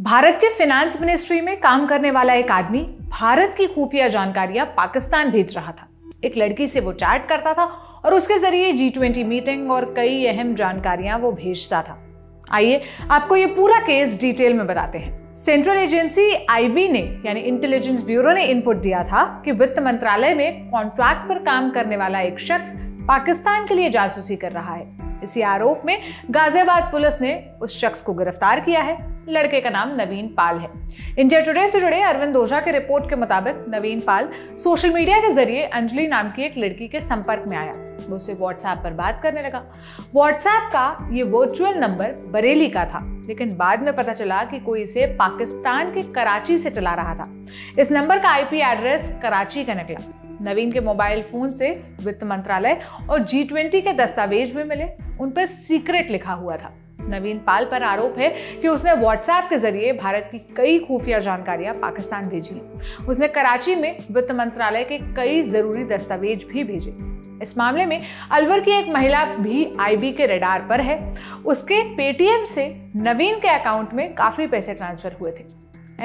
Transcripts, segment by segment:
भारत के finance ministry में काम करने वाला एक आदमी भारत की खुफिया जानकारियाँ पाकिस्तान भेज रहा था। एक लड़की से वो चैट करता था और उसके ज़रिए जी ट्वेंटी मीटिंग और कई अहम जानकारियाँ वो भेजता था। आइए, आपको ये पूरा केस डिटेल में बताते हैं। सेंट्रल एजेंसी आईबी ने, यानी इंटेलिजेंस ब्यूरो ने इनपुट दिया था कि वित्त मंत्रालय में कॉन्ट्रैक्ट पर काम करने वाला एक शख्स पाकिस्तान के लिए जासूसी कर रहा है। इसी आरोप में गाजियाबाद पुलिस ने उस शख्स को गिरफ़्तार किया है। लड़के का नाम नवीन पाल है। इंडिया टुडे से जुड़े अरविंद ओझा के रिपोर्ट के मुताबिक नवीन पाल सोशल मीडिया के ज़रिए अंजलि नाम की एक लड़की के संपर्क में आया। वो उससे व्हाट्सएप पर बात करने लगा। व्हाट्सएप का ये वर्चुअल नंबर बरेली का था, लेकिन बाद में पता चला कि कोई इसे पाकिस्तान के कराची से चला रहा था। इस नंबर का आईपी एड्रेस कराची का निकला। नवीन के मोबाइल फ़ोन से वित्त मंत्रालय और जी के दस्तावेज़ भी मिले। उन पर सीक्रेट लिखा हुआ था। नवीन पाल पर आरोप है कि उसने व्हाट्सएप के ज़रिए भारत की कई खुफिया जानकारियाँ पाकिस्तान भेजी उसने कराची में वित्त मंत्रालय के कई ज़रूरी दस्तावेज़ भी भेजे। इस मामले में अलवर की एक महिला भी आईबी के रेडार पर है। उसके पेटीएम से नवीन के अकाउंट में काफ़ी पैसे ट्रांसफ़र हुए थे।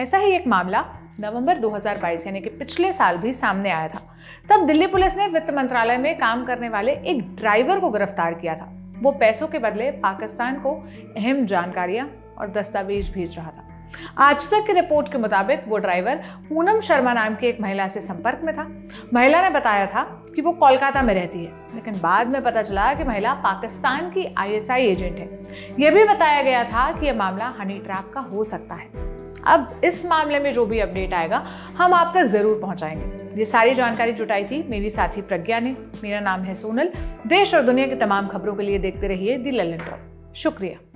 ऐसा ही एक मामला नवंबर 2022 यानी कि पिछले साल भी सामने आया था। तब दिल्ली पुलिस ने वित्त मंत्रालय में काम करने वाले एक ड्राइवर को गिरफ़्तार किया था। वो पैसों के बदले पाकिस्तान को अहम जानकारियाँ और दस्तावेज़ भेज रहा था। आज तक की रिपोर्ट के मुताबिक वो ड्राइवर पूनम शर्मा नाम की एक महिला से संपर्क में था। महिला ने बताया था कि वो कोलकाता में रहती है, लेकिन बाद में पता चला कि महिला पाकिस्तान की आईएसआई एजेंट है। यह भी बताया गया था कि यह मामला हनी ट्रैप का हो सकता है। अब इस मामले में जो भी अपडेट आएगा, हम आप तक ज़रूर पहुंचाएँगे। ये सारी जानकारी जुटाई थी मेरी साथी प्रज्ञा ने। मेरा नाम है सोनल। देश और दुनिया की तमाम खबरों के लिए देखते रहिए दी ललन शुक्रिया।